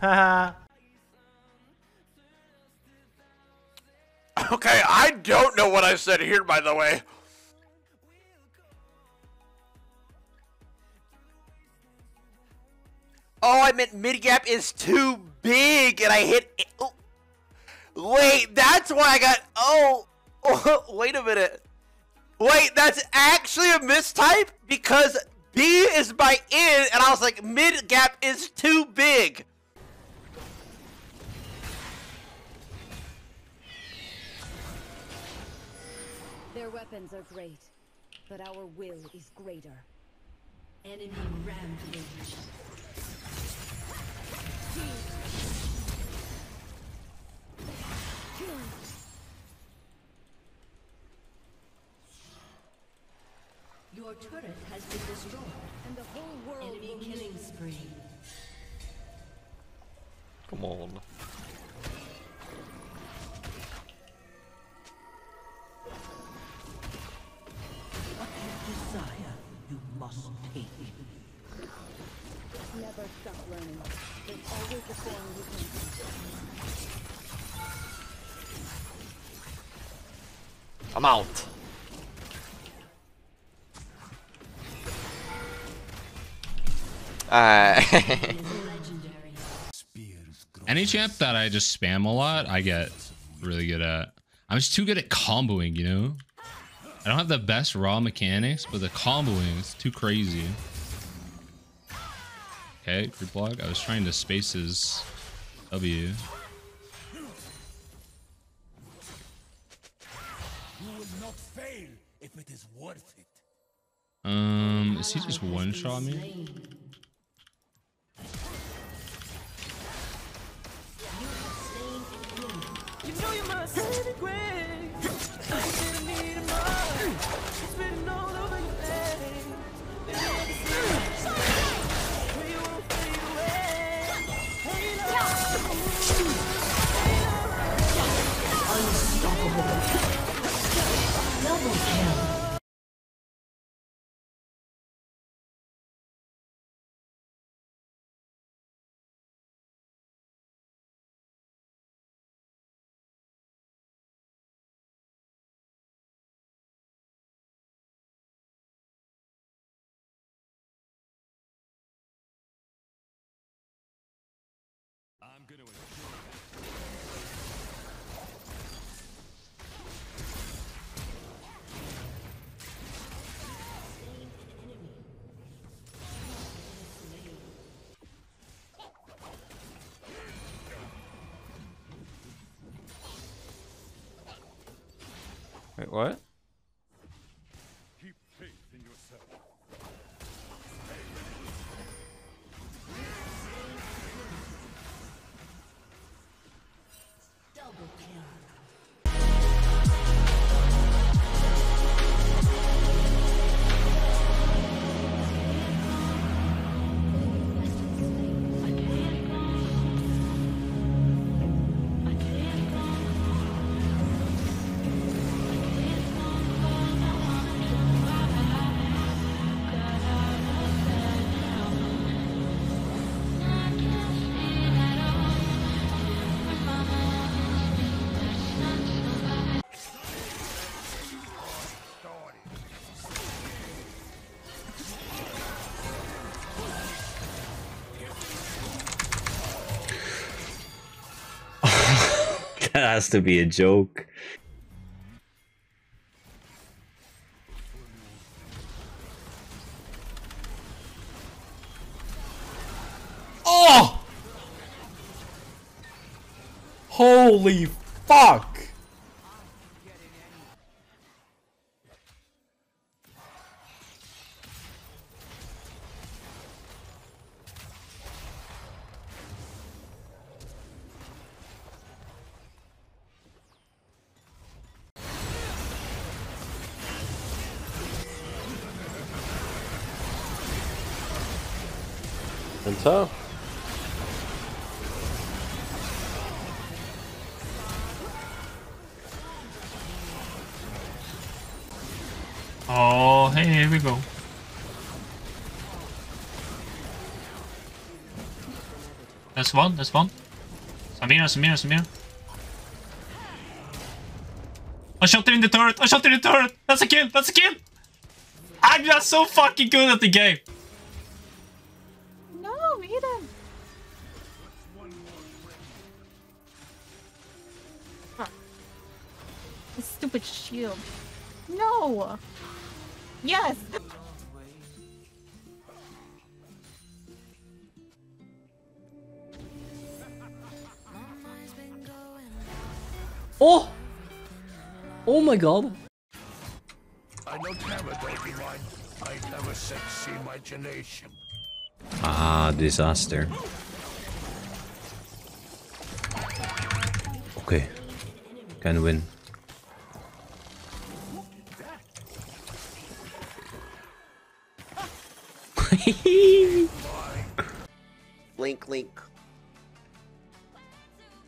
Okay, I don't know what I said here, by the way. Oh, I meant mid gap is too big, and I hit. It. Oh. Wait, that's why I got. Oh, wait a minute. Wait, that's actually a mistype because B is my in, and I was like, mid gap is too big. Their weapons are great, but our will is greater. Enemy rampage. Your turret has been destroyed. And the whole world Enemy will killing spree. Come on. Never stop learning. There's always a thing you can do. I'm out. Uh, Any champ that I just spam a lot, I get really good at. I'm just too good at comboing, you know? I don't have the best raw mechanics, but the comboing is too crazy. Okay, group log. I was trying to space his W. You will not fail if it is worth it. Um, is he just one shot me? Wait, what? Has to be a joke. Oh! Holy fuck! So? Oh, hey, here we go. That's one, that's one. Samira, Samira, Samira. I shot it in the turret! I shot it in the turret! That's a kill! That's a kill! I'm just so fucking good at the game! No, hit him. Huh. This stupid shield. No. Yes. Oh! Oh my god. I don't have a dirty mind. I have a sexy imagination. Ah, disaster. Okay. Can win. Link, link.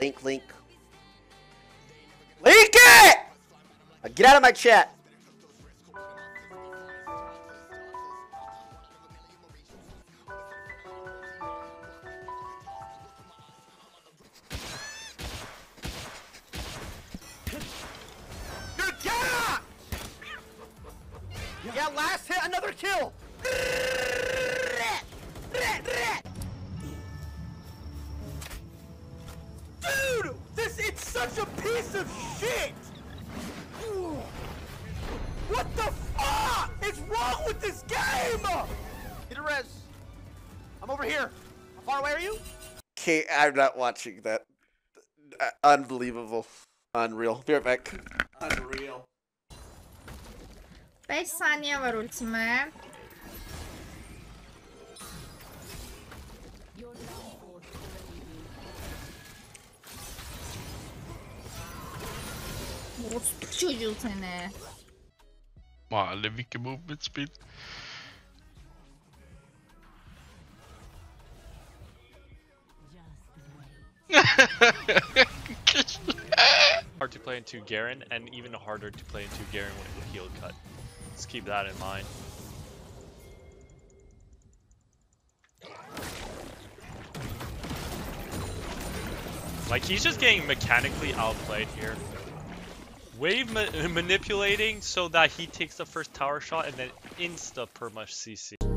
Link, link. Link it! Get out of my chat. Yeah, last hit, another kill. Dude, this it's such a piece of shit. What the fuck is wrong with this game? Get a res. I'm over here. How far away are you? Okay, I'm not watching that. Uh, unbelievable. Unreal. Be right back. Unreal. 5 saniye var ultime. Orospu çocuğu seni. Mahalle Wiki Movement Speed. Hard to play into Garen, and even harder to play into Garen with the heal cut. Let's keep that in mind. Like, he's just getting mechanically outplayed here. Wave ma manipulating so that he takes the first tower shot and then insta perma CC.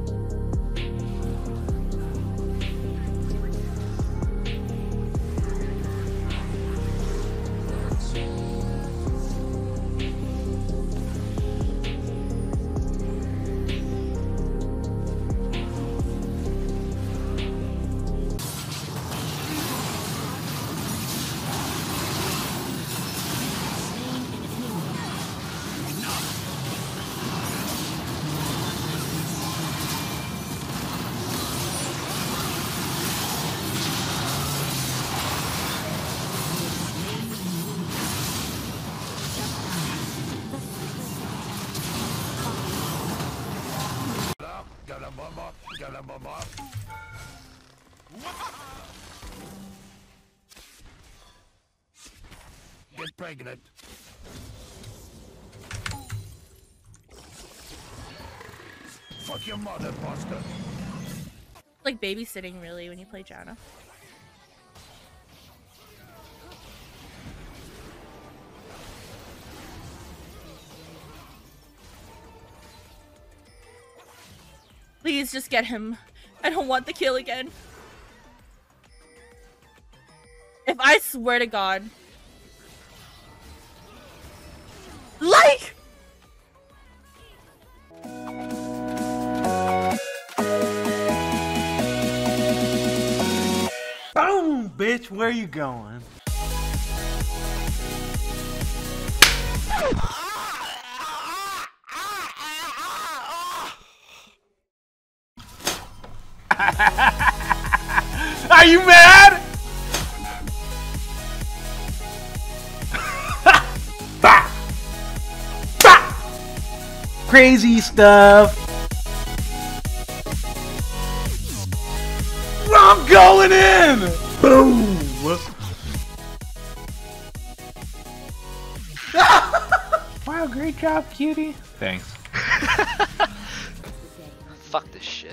Mama, get a. Get pregnant. Fuck your mother, bastard. Like babysitting, really, when you play Janna. Please just get him. I don't want the kill again. If I swear to God. Like! Boom, bitch, where you going? Are you mad? bah! Bah! Crazy stuff. I'm going in! Boom! wow, great job, cutie. Thanks. Fuck this shit.